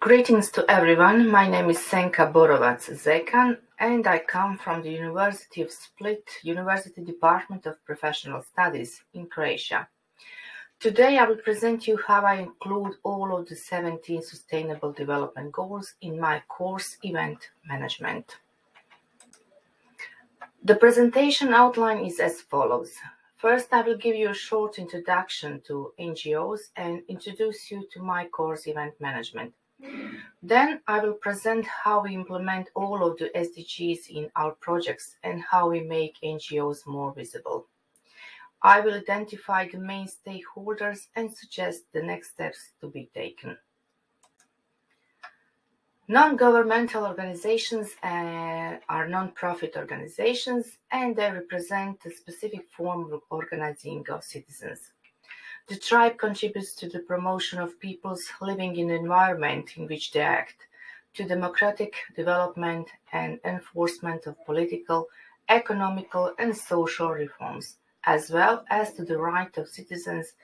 Greetings to everyone. My name is Senka Borovac Zekan, and I come from the University of Split University Department of Professional Studies in Croatia. Today I will present you how I include all of the 17 Sustainable Development Goals in my course Event Management. The presentation outline is as follows. First, I will give you a short introduction to NGOs and introduce you to my course Event Management. Then I will present how we implement all of the SDGs in our projects and how we make NGOs more visible. I will identify the main stakeholders and suggest the next steps to be taken. Non-governmental organizations uh, are non-profit organizations and they represent a specific form of organizing of citizens. The tribe contributes to the promotion of peoples living in the environment in which they act, to democratic development and enforcement of political, economical, and social reforms, as well as to the right of citizens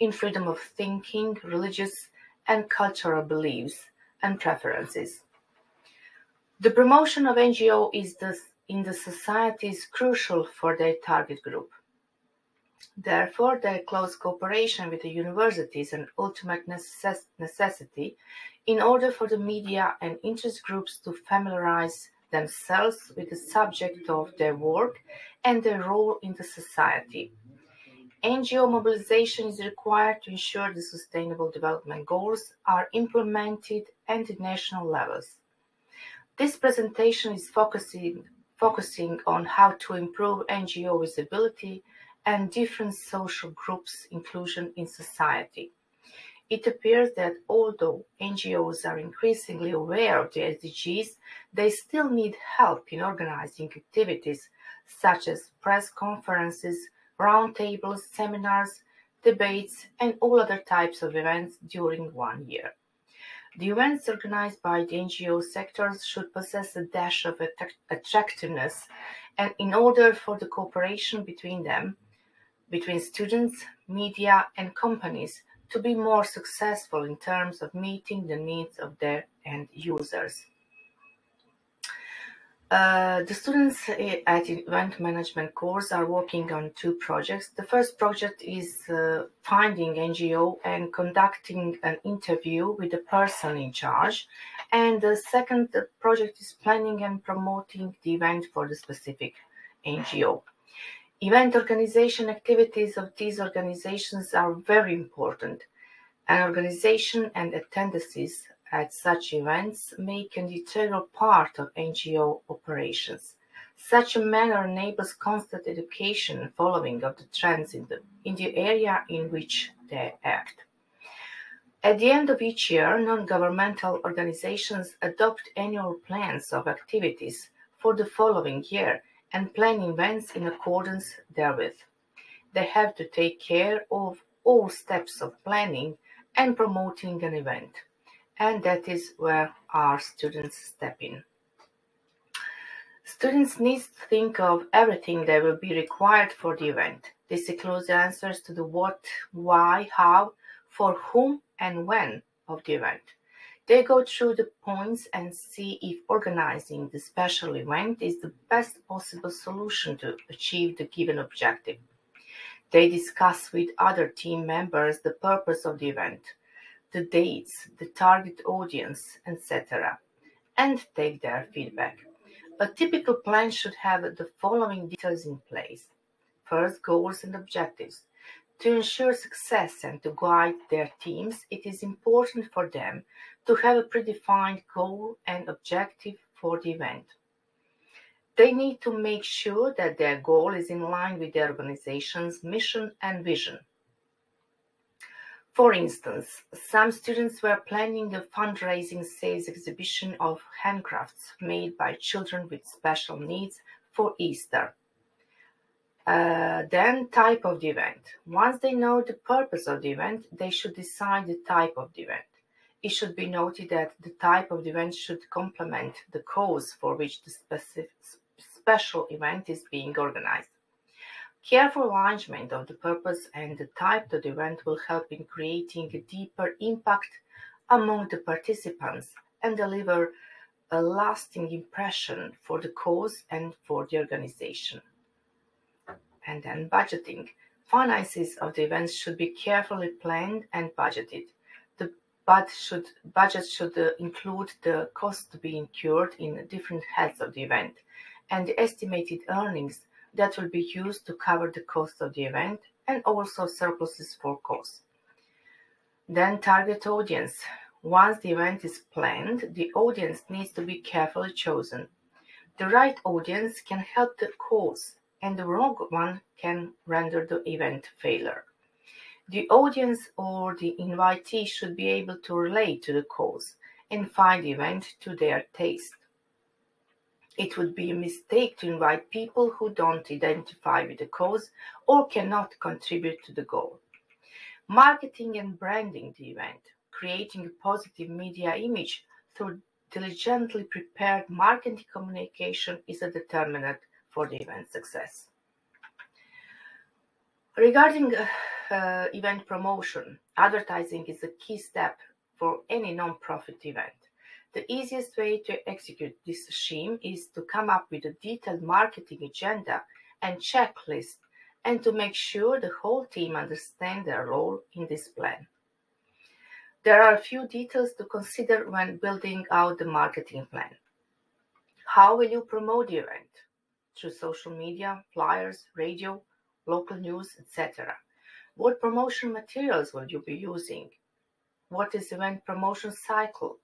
in freedom of thinking, religious, and cultural beliefs and preferences. The promotion of NGO is thus in the society is crucial for their target group. Therefore, their close cooperation with the universities an ultimate necess- necessity in order for the media and interest groups to familiarize themselves with the subject of their work and their role in the society. NGO mobilization is required to ensure the Sustainable Development Goals are implemented at the national levels. This presentation is focusing, focusing on how to improve NGO visibility and different social groups' inclusion in society. It appears that although NGOs are increasingly aware of the SDGs, they still need help in organizing activities such as press conferences, roundtables, seminars, debates, and all other types of events during one year. The events organized by the NGO sectors should possess a dash of attractiveness, and in order for the cooperation between them, between students, media, and companies to be more successful in terms of meeting the needs of their end users. Uh, the students at event management course are working on two projects. The first project is uh, finding NGO and conducting an interview with the person in charge. And the second project is planning and promoting the event for the specific NGO. Event organization activities of these organizations are very important. An organization and attendances at such events make an integral part of NGO operations. Such a manner enables constant education and following of the trends in the, in the area in which they act. At the end of each year, non-governmental organizations adopt annual plans of activities for the following year and plan events in accordance therewith. They have to take care of all steps of planning and promoting an event, and that is where our students step in. Students need to think of everything that will be required for the event. This includes answers to the what, why, how, for whom, and when of the event. They go through the points and see if organizing the special event is the best possible solution to achieve the given objective. They discuss with other team members the purpose of the event, the dates, the target audience, etc., and take their feedback. A typical plan should have the following details in place. First, goals and objectives. To ensure success and to guide their teams, it is important for them to have a predefined goal and objective for the event. They need to make sure that their goal is in line with the organization's mission and vision. For instance, some students were planning a fundraising sales exhibition of handcrafts made by children with special needs for Easter. Uh, then type of the event. Once they know the purpose of the event, they should decide the type of the event. It should be noted that the type of event should complement the cause for which the specific, special event is being organized. Careful alignment of the purpose and the type of the event will help in creating a deeper impact among the participants and deliver a lasting impression for the cause and for the organization. And then budgeting. Finances of the events should be carefully planned and budgeted. But should, budget should uh, include the cost to be incurred in different heads of the event and the estimated earnings that will be used to cover the cost of the event and also surpluses for costs. Then target audience. Once the event is planned, the audience needs to be carefully chosen. The right audience can help the cause, and the wrong one can render the event failure. The audience or the invitee should be able to relate to the cause and find the event to their taste. It would be a mistake to invite people who don't identify with the cause or cannot contribute to the goal. Marketing and branding the event, creating a positive media image through diligently prepared marketing communication is a determinant for the event success. Regarding uh, uh, event promotion, advertising is a key step for any non-profit event. The easiest way to execute this scheme is to come up with a detailed marketing agenda and checklist and to make sure the whole team understand their role in this plan. There are a few details to consider when building out the marketing plan. How will you promote the event? Through social media, flyers, radio, local news, etc. What promotion materials will you be using? What is event promotion cycle?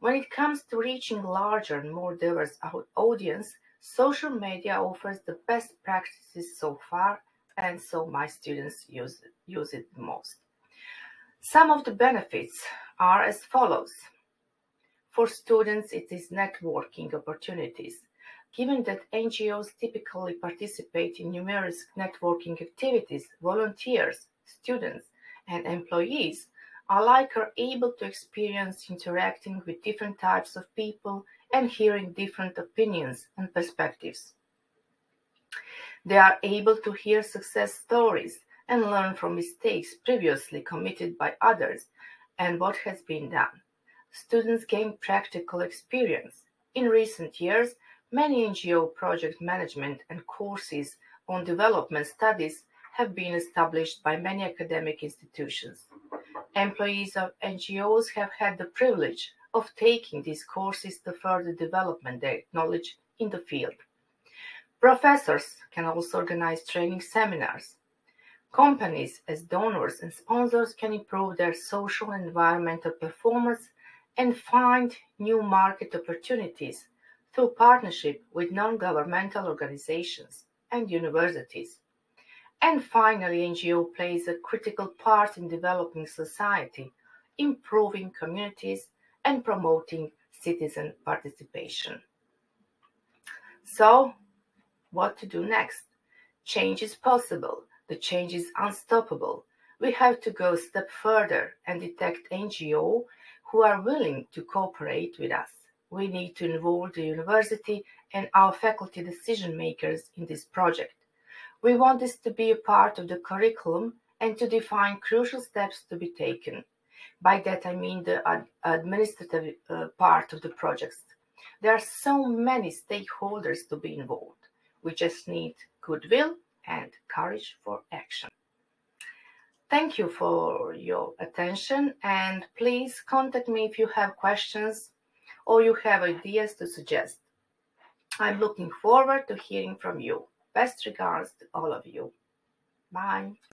When it comes to reaching larger and more diverse audience, social media offers the best practices so far, and so my students use, use it most. Some of the benefits are as follows. For students, it is networking opportunities. Given that NGOs typically participate in numerous networking activities, volunteers, students, and employees alike are able to experience interacting with different types of people and hearing different opinions and perspectives. They are able to hear success stories and learn from mistakes previously committed by others and what has been done. Students gain practical experience. In recent years, many NGO project management and courses on development studies have been established by many academic institutions. Employees of NGOs have had the privilege of taking these courses to further development their knowledge in the field. Professors can also organize training seminars. Companies, as donors and sponsors, can improve their social and environmental performance and find new market opportunities through partnership with non governmental organizations and universities. And finally, NGO plays a critical part in developing society, improving communities, and promoting citizen participation. So, what to do next? Change is possible. The change is unstoppable. We have to go a step further and detect NGO who are willing to cooperate with us. We need to involve the university and our faculty decision makers in this project. We want this to be a part of the curriculum and to define crucial steps to be taken. By that I mean the ad- administrative uh, part of the projects. There are so many stakeholders to be involved. We just need goodwill and courage for action. Thank you for your attention and please contact me if you have questions or you have ideas to suggest. I'm looking forward to hearing from you. Best regards to all of you. Bye.